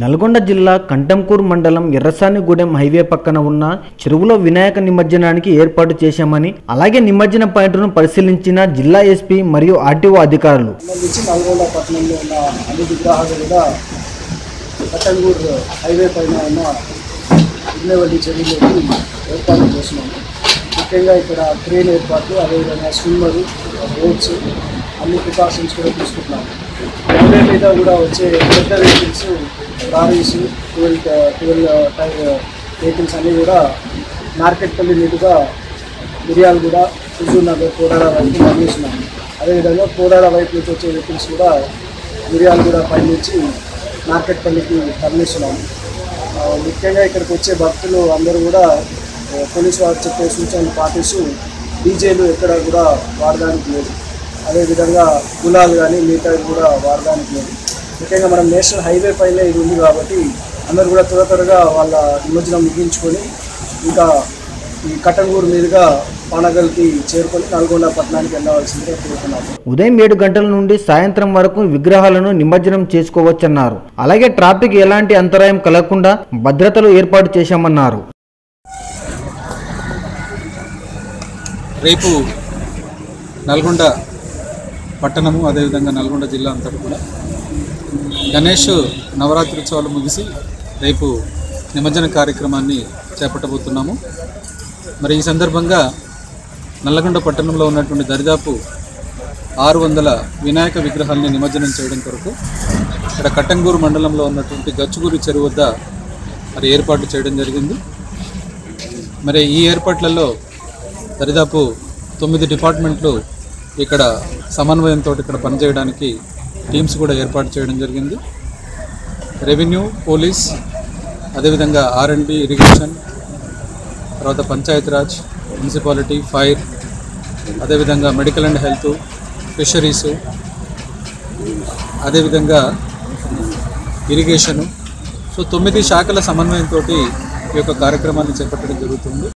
నల్గొండ జిల్లా కంటంకూరు మండలం ఎర్రసానిగూడెం హైవే పక్కన ఉన్న చెరువులో వినాయక నిమజ్జనానికి ఏర్పాటు చేశామని అలాగే నిమజ్జన పాయింట్ను పరిశీలించిన జిల్లా ఎస్పీ మరియు ఆర్టీఓ అధికారులు. నల్గొండ పట్టణంలో ఉన్న అన్ని విగ్రహాలు కూడా కట్టంగూరు హైవే పైన ఉన్న విఘ్నవల్లి చెరువులోకి ఏర్పాటు చేసినాము. ముఖ్యంగా ఇక్కడ క్రేన్ ఏర్పాటు అదేవిధంగా స్విమ్మరు బోట్స్ అన్ని ప్రికాషన్స్ కూడా తీసుకుంటున్నాము హైవే మీద కూడా వచ్చే పెద్ద vehicles lorries twelve twelve tyre vehicles అన్నీ కూడా మార్కెట్పల్లి మీదుగా కూడా హుజూర్ నగర్ కోడాడ వైపు పంపిస్తున్నాము అదేవిధంగా కోడాడ వైపు నుంచి వచ్చే వెహికల్స్ కూడా మిరియాలగూడ పై నుంచి మార్కెట్పల్లికి తరలిస్తున్నాము ముఖ్యంగా ఇక్కడికి వచ్చే భక్తులు అందరూ కూడా పోలీస్ పోలీసు వారు చెప్పే సూచనలు పాటిస్తూ డీజేలు ఎక్కడ కూడా వాడడానికి లేదు. అదేవిధంగా గులాలు కానీ మిగతా కూడా వాడడానికి లేదు. ముఖ్యంగా మనం నేషనల్ హైవే పైన ఇది ఉంది కాబట్టి అందరూ కూడా త్వర త్వరగా వాళ్ళ నిమజ్జనం ముగించుకొని ఇంకా ఈ కట్టంగూరు మీదుగా పానగల్కి చేరుకొని నల్గొండ పట్టణానికి వెళ్ళవలసిందిగా కోరుతున్నాము. ఉదయం ఏడు గంటల నుండి సాయంత్రం వరకు విగ్రహాలను నిమజ్జనం చేసుకోవచ్చన్నారు. అలాగే ట్రాఫిక్ ఎలాంటి అంతరాయం కలగకుండా భద్రతలు ఏర్పాటు చేశామన్నారు. రేపు నల్గొండ పట్టణము అదేవిధంగా నల్గొండ జిల్లా అంతటా కూడా. గణేష్ నవరాత్రి ఉత్సవాలు ముగిసి రేపు నిమజ్జన కార్యక్రమాన్ని చేపట్టబోతున్నాము. మరి ఈ సందర్భంగా నల్లగొండ పట్టణంలో ఉన్నటువంటి దరిదాపు ఆరు వందల వినాయక విగ్రహాలని నిమజ్జనం చేయడం కొరకు ఇక్కడ కట్టంగూరు మండలంలో ఉన్నటువంటి గచ్చుగూరి చెరువు వద్ద మరి ఏర్పాట్లు చేయడం జరిగింది. మరి ఈ ఏర్పాట్లలో దరిదాపు తొమ్మిది డిపార్ట్మెంట్లు ఇక్కడ సమన్వయంతో ఇక్కడ పనిచేయడానికి టీమ్స్ కూడా ఏర్పాటు చేయడం జరిగింది. రెవెన్యూ పోలీస్ అదేవిధంగా ఆర్ఎండ్బి ఇరిగేషన్ తర్వాత పంచాయతీరాజ్ మున్సిపాలిటీ ఫైర్ అదేవిధంగా మెడికల్ అండ్ హెల్త్ ఫిషరీసు అదేవిధంగా ఇరిగేషను. సో తొమ్మిది శాఖల సమన్వయంతో ఈ యొక్క కార్యక్రమాన్ని చేపట్టడం జరుగుతుంది.